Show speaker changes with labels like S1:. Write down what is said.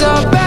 S1: is a